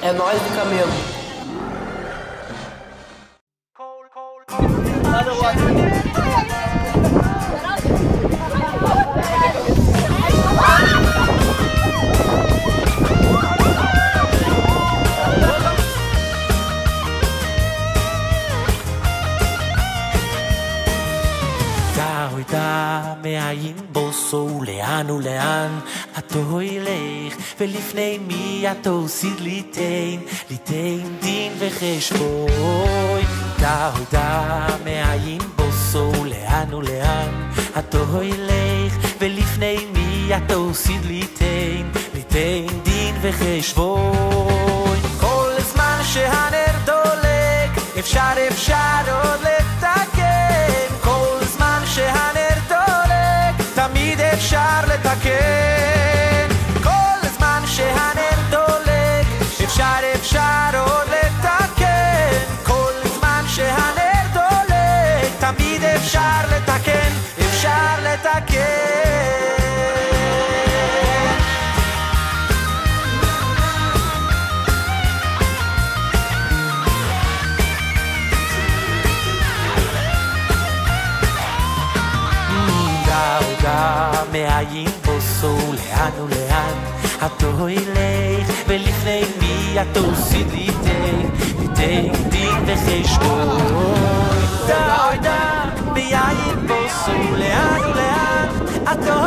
É nós do camelo. Cold, cold, cold. דע מאין בוסו לאן ולאן. אתו ילך ולפני מי אתו סיד ליתן ליתן דין וחשבוי דע דע מאין בוסו לאן ולאן. אתו ילך ולפני מי אתו סיד ליתן ליתן דין וחשבוי תמיד אפשר לתקן. כל זמן שהנר דולק אפשר אפשר עוד לתקן. כל זמן שהנר דולק תמיד אפשר לתקן חיים בוסו לאן ולאן? אתו הילך ולפני מי אתו עושי דיתן דיתן דין וחשבון. אוי דה אוי דה ביין בוסו לאן ולאן? אתו